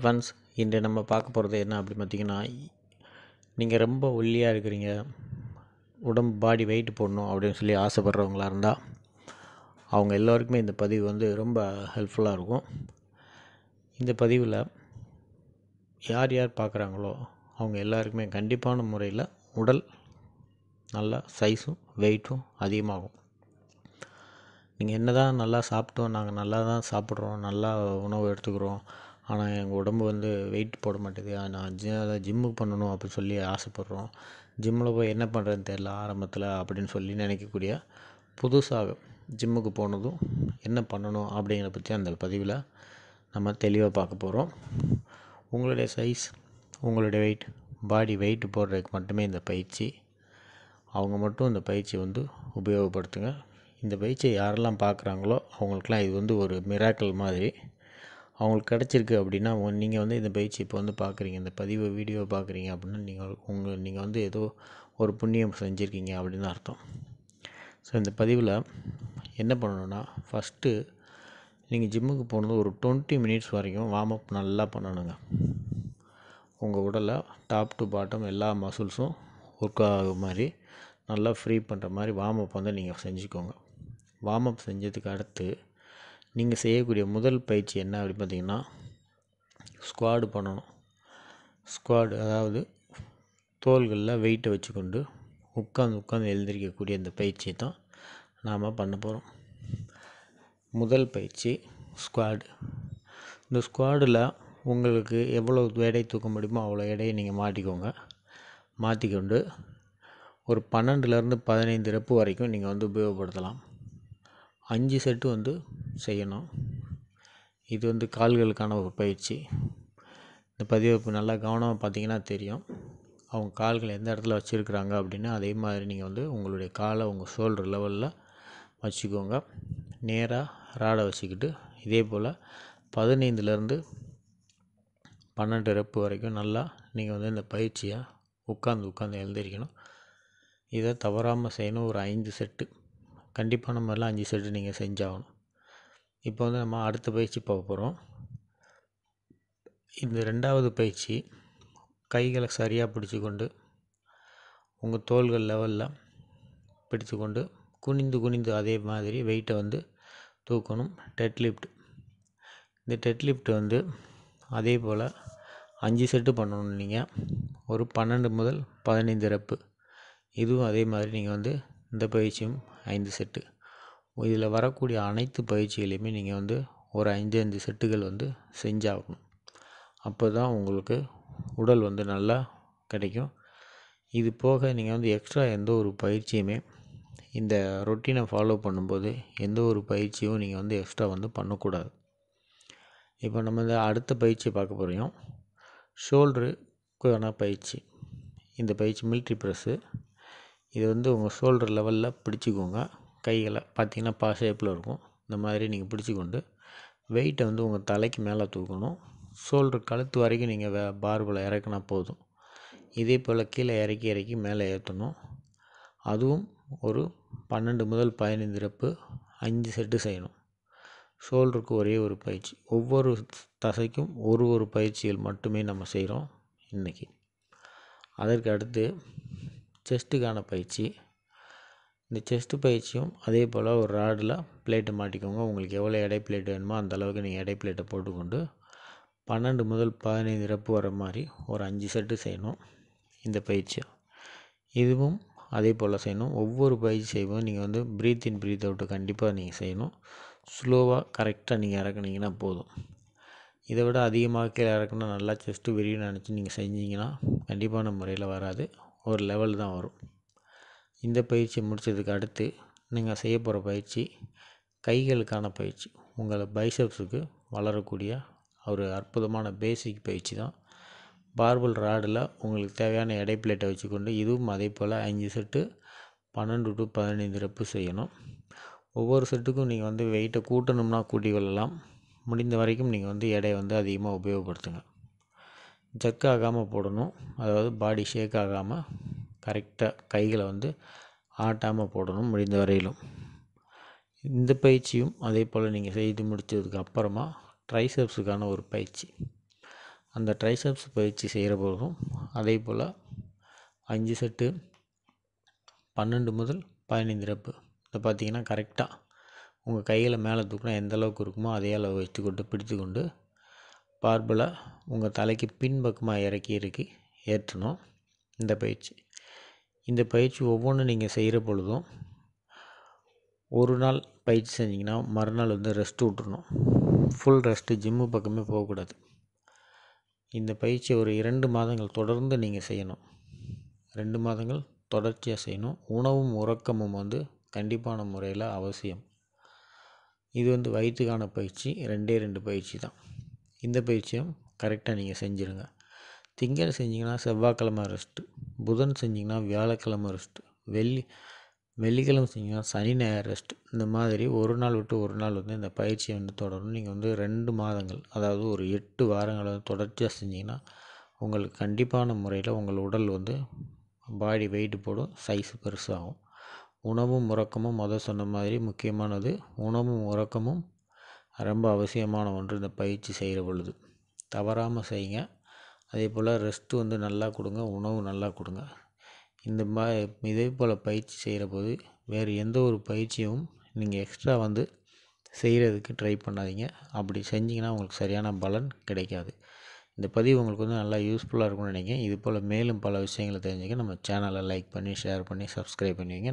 Friends இன்று நம்ம பார்க்க போகிறது என்ன அப்படி பார்த்தீங்கன்னா நீங்கள் ரொம்ப ஒல்லியாக இருக்கிறீங்க உடம்பு பாடி வெயிட் போடணும் அப்படின்னு சொல்லி ஆசைப்பட்றவங்களா இருந்தால் அவங்க எல்லோருக்குமே இந்த பதிவு வந்து ரொம்ப ஹெல்ப்ஃபுல்லாக இருக்கும். இந்த பதிவில் யார் யார் பார்க்குறாங்களோ அவங்க எல்லாருக்குமே கண்டிப்பான முறையில் உடல் நல்லா சைஸும் வெயிட்டும் அதிகமாகும். நீங்கள் என்ன தான் நல்லா சாப்பிட்டோம் நாங்கள் நல்லா தான் சாப்பிட்றோம் நல்லா உணவு எடுத்துக்கிறோம் ஆனால் எங்கள் உடம்பு வந்து வெயிட் போட மாட்டேது நான் ஜி ஜிம்முக்கு பண்ணணும் அப்படின்னு சொல்லி ஆசைப்பட்றோம். ஜிம்மில் போய் என்ன பண்ணுறதுன்னு தெரில ஆரம்பத்தில் அப்படின்னு சொல்லி நினைக்கக்கூடிய புதுசாக ஜிம்முக்கு போனதும் என்ன பண்ணணும் அப்படிங்கிறத பற்றி அந்த பதிவில் நம்ம தெளிவாக பார்க்க போகிறோம் உங்களுடைய சைஸ் உங்களுடைய வெயிட் பாடி வெயிட் போடுறதுக்கு மட்டுமே இந்த பயிற்சி. அவங்க மட்டும் இந்த பயிற்சியை வந்து உபயோகப்படுத்துங்க. இந்த பயிற்சியை யாரெல்லாம் பார்க்குறாங்களோ அவங்களுக்குலாம் இது வந்து ஒரு மிராக்கல் மாதிரி. அவங்களுக்கு கிடச்சிருக்கு அப்படின்னா நீங்கள் வந்து இந்த பயிற்சி இப்போ வந்து பார்க்குறீங்க இந்த பதிவு வீடியோ பார்க்குறீங்க அப்படின்னா நீங்கள் உங்கள் நீங்கள் வந்து ஏதோ ஒரு புண்ணியம் செஞ்சுருக்கீங்க அப்படின்னு அர்த்தம். ஸோ இந்த பதிவில் என்ன பண்ணணுன்னா ஃபஸ்ட்டு நீங்கள் ஜிம்முக்கு போனது ஒரு டுவெண்ட்டி மினிட்ஸ் வரைக்கும் வார்ம் அப் நல்லா பண்ணணுங்க. உங்கள் உடலை டாப் டு பாட்டம் எல்லா மசில்ஸும் ஒர்க் ஆகும் மாதிரி நல்லா ஃப்ரீ பண்ணுற மாதிரி வார்ம் அப் வந்து நீங்கள் செஞ்சுக்கோங்க. வார்ம் அப் செஞ்சதுக்கு அடுத்து நீங்கள் செய்யக்கூடிய முதல் பயிற்சி என்ன அப்படின்னு பார்த்தீங்கன்னா ஸ்குவாடு பண்ணணும். ஸ்குவாடு அதாவது தோள்களில் வெயிட்டை வச்சுக்கொண்டு உட்காந்து உட்காந்து எழுந்திரிக்கக்கூடிய இந்த பயிற்சியை தான் நாம் பண்ண போகிறோம் முதல் பயிற்சி ஸ்குவாடு இந்த ஸ்குவாடில் உங்களுக்கு எவ்வளோ எடை தூக்க முடியுமோ அவ்வளோ எடையை நீங்கள் மாட்டிக்கோங்க. மாற்றிக்கொண்டு ஒரு பன்னெண்டுலேருந்து பதினைந்து ரெப்பு வரைக்கும் நீங்கள் வந்து உபயோகப்படுத்தலாம். அஞ்சு செட்டு வந்து செய்யணும். இது வந்து கால்களுக்கான ஒரு பயிற்சி. இந்த பதிவை இப்போ நல்லா கவனமாக பார்த்தீங்கன்னா தெரியும். அவங்க கால்களை எந்த இடத்துல வச்சுருக்குறாங்க அப்படின்னு அதே மாதிரி நீங்கள் வந்து உங்களுடைய காலை உங்கள் ஷோல்டர் லெவலில் வச்சுக்கோங்க. நேராக ராடை வச்சுக்கிட்டு இதே போல் பதினைந்துலேருந்து பன்னெண்டு ரெப்பு வரைக்கும் நல்லா நீங்கள் வந்து இந்த பயிற்சியை உட்காந்து உட்காந்து எழுந்திரிக்கணும். இதை தவறாமல் செய்யணும். ஒரு ஐந்து செட்டு கண்டிப்பான மாதிரிலாம் அஞ்சு செட்டு நீங்கள் செஞ்சாகணும். இப்போ வந்து நம்ம அடுத்த பயிற்சி பார்க்க போகிறோம் இந்த ரெண்டாவது பயிற்சி கைகளை சரியாக பிடிச்சிக்கொண்டு உங்கள் தோள்கள் லெவலில் பிடித்துக்கொண்டு குனிந்து குனிந்து அதே மாதிரி வெயிட்டை வந்து தூக்கணும். டெட்லிஃப்ட் இந்த டெட்லிஃப்ட் வந்து அதே போல் அஞ்சு செட்டு பண்ணணும் நீங்கள் ஒரு பன்னெண்டு முதல் பதினைந்து ரெப்பு இதுவும் அதே மாதிரி நீங்கள் வந்து இந்த பயிற்சியும் ஐந்து செட்டு இதில் வரக்கூடிய அனைத்து பயிற்சிகளையுமே நீங்கள் வந்து ஒரு அஞ்சு அஞ்சு செட்டுகள் வந்து செஞ்சாகணும். அப்போ தான் உங்களுக்கு உடல் வந்து நல்லா கிடைக்கும். இது போக நீங்கள் வந்து எக்ஸ்ட்ரா எந்த ஒரு பயிற்சியுமே இந்த ரொட்டீனை ஃபாலோ பண்ணும்போது எந்த ஒரு பயிற்சியும் நீங்கள் வந்து எக்ஸ்ட்ரா வந்து பண்ணக்கூடாது. இப்போ நம்ம இந்த அடுத்த பயிற்சியை பார்க்க போகிறோம். ஷோல்டருக்கான பயிற்சி. இந்த பயிற்சி மில்ட்ரி ப்ரெஸ்ஸு. இது வந்து உங்கள் ஷோல்டர் லெவலில் பிடிச்சிக்கோங்க. கைகளை பார்த்தீங்கன்னா பா ஷேப்பில் இருக்கும். இந்த மாதிரி நீங்கள் பிடிச்சிக்கொண்டு வெயிட்டை வந்து உங்கள் தலைக்கு மேலே தூக்கணும். ஷோல்டர் கழுத்து வரைக்கும் நீங்கள் வே பார்பில் இறக்குனா போதும். இதே போல் கீழே இறக்கி இறக்கி மேலே ஏற்றணும் அதுவும் ஒரு பன்னெண்டு முதல் பதினைந்து ரெப்பு அஞ்சு செட்டு செய்யணும். ஷோல்டருக்கு ஒரே ஒரு பயிற்சி. ஒவ்வொரு தசைக்கும் ஒரு ஒரு பயிற்சிகள் மட்டுமே நம்ம செய்கிறோம் இன்றைக்கி அதற்கு அடுத்து செஸ்ட்டுக்கான பயிற்சி. இந்த செஸ்ட்டு பயிற்சியும் அதே போல் ஒரு ராடில் பிளேட்டை மாட்டிக்கோங்க. உங்களுக்கு எவ்வளோ எடை பிளேட் வேணுமோ அந்தளவுக்கு நீங்கள் எடை பிளேட்டை போட்டுக்கொண்டு பன்னெண்டு முதல் பதினைந்து ரப்பு வர மாதிரி ஒரு அஞ்சு செட்டு செய்யணும் இந்த பயிற்சி இதுவும் அதே போல் செய்யணும். ஒவ்வொரு பயிற்சி செய்வோம் நீங்கள் வந்து ப்ரீத் இன் ப்ரீத் அவுட்டு கண்டிப்பாக நீங்கள் செய்யணும். ஸ்லோவாக கரெக்டாக நீங்கள் இறக்குனீங்கன்னா போதும். இதை விட அதிகமாக கீழே இறக்குனா நல்லா செஸ்ட்டு விரிவுன்னு நினச்சி நீங்கள் செஞ்சீங்கன்னா கண்டிப்பான முறையில் வராது. ஒரு லெவல் தான் வரும். இந்த பயிற்சி முடித்ததுக்கு அடுத்து நீங்கள் செய்ய போகிற பயிற்சி கைகளுக்கான பயிற்சி உங்களை பைசப்ஸுக்கு வளரக்கூடிய ஒரு அற்புதமான பேசிக் பயிற்சி தான். பார்பல் ராடில் உங்களுக்கு தேவையான எடை பிளேட்டை வச்சுக்கொண்டு இதுவும் அதே போல் அஞ்சு செட்டு பன்னெண்டு டு பதினைந்து ரெப்பு செய்யணும். ஒவ்வொரு செட்டுக்கும் நீங்கள் வந்து வெயிட்டை கூட்டணும்னா கூட்டி கொள்ளலாம். முடிந்த வரைக்கும் நீங்கள் வந்து எடையை வந்து அதிகமாக உபயோகப்படுத்துங்க. ஜக் ஆகாமல் போடணும். அதாவது பாடி ஷேக் ஆகாமல் கரெக்டாக கைகளை வந்து ஆட்டாமல் போடணும் முடிந்த வரையிலும். இந்த பயிற்சியும் அதே போல் நீங்கள் செய்து முடித்ததுக்கு அப்புறமா ட்ரைசெப்ஸுக்கான ஒரு பயிற்சி. அந்த ட்ரைசப்ஸ் பயிற்சி செய்கிற போதும் அதே போல் அஞ்சு செட்டு பன்னெண்டு முதல் பதினைந்து ரப்பு இதை பார்த்தீங்கன்னா கரெக்டாக உங்கள் கைகளை மேலே தூக்கினா எந்த அளவுக்கு இருக்குமோ அதே அளவு வச்சுக்கொண்டு பிடித்து கொண்டு பார்பலை உங்கள் தலைக்கு பின்பக்கமாக இறக்கி இறக்கி ஏற்றணும். இந்த பயிற்சி. இந்த பயிற்சி ஒவ்வொன்றும் நீங்கள் செய்கிற பொழுதும் ஒரு நாள் பயிற்சி செஞ்சிங்கன்னா மறுநாள் வந்து ரெஸ்ட் விட்றணும் ஃபுல் ரெஸ்ட்டு ஜிம்மு பக்கமே போகக்கூடாது. இந்த பயிற்சி ஒரு இரண்டு மாதங்கள் தொடர்ந்து நீங்கள் செய்யணும். ரெண்டு மாதங்கள் தொடர்ச்சியாக செய்யணும். உணவும் உறக்கமும் வந்து கண்டிப்பான முறையில் அவசியம். இது வந்து வயிற்றுக்கான பயிற்சி. ரெண்டே ரெண்டு பயிற்சி தான். இந்த பயிற்சியும் கரெக்டாக நீங்கள் செஞ்சுருங்க. திங்கள் செஞ்சிங்கன்னா செவ்வாய்க்கிழமை ரெஸ்ட்டு புதன் செஞ்சிங்கன்னா வியாழக்கிழமை ரெஸ்ட்டு வெள்ளி வெள்ளிக்கிழமை செஞ்சிங்கன்னா சனி ஞாயிறு ரெஸ்ட் இந்த மாதிரி ஒரு நாள் விட்டு ஒரு நாள் வந்து இந்த பயிற்சியை வந்து தொடரணும். நீங்கள் வந்து ரெண்டு மாதங்கள் அதாவது ஒரு எட்டு வாரங்களை தொடர்ச்சியாக செஞ்சிங்கன்னா உங்களுக்கு கண்டிப்பான முறையில் உங்கள் உடல் வந்து பாடி வெயிட் போடும் சைஸ் பெருசாகும். உணவும் உறக்கமும் மொதல் சொன்ன மாதிரி முக்கியமானது உணவும் உறக்கமும் ரொம்ப அவசியமான ஒன்று இந்த பயிற்சி செய்கிற பொழுது. தவறாமல் செய்யுங்க அதே போல் ரெஸ்ட்டு வந்து நல்லா கொடுங்க உணவு நல்லா கொடுங்க. இந்த மாதிரி இதே போல் பயிற்சி செய்கிற போது வேறு எந்த ஒரு பயிற்சியும் நீங்கள் எக்ஸ்ட்ரா வந்து செய்கிறதுக்கு ட்ரை பண்ணாதீங்க. அப்படி செஞ்சிங்கன்னா உங்களுக்கு சரியான பலன் கிடைக்காது. இந்த பதிவு உங்களுக்கு வந்து நல்லா யூஸ்ஃபுல்லாக இருக்கும்னு நினைக்கிறேன். இது போல் மேலும் பல விஷயங்களை தெரிஞ்சுக்க நம்ம சேனலை லைக் பண்ணி ஷேர் பண்ணி சப்ஸ்கிரைப் பண்ணுவீங்க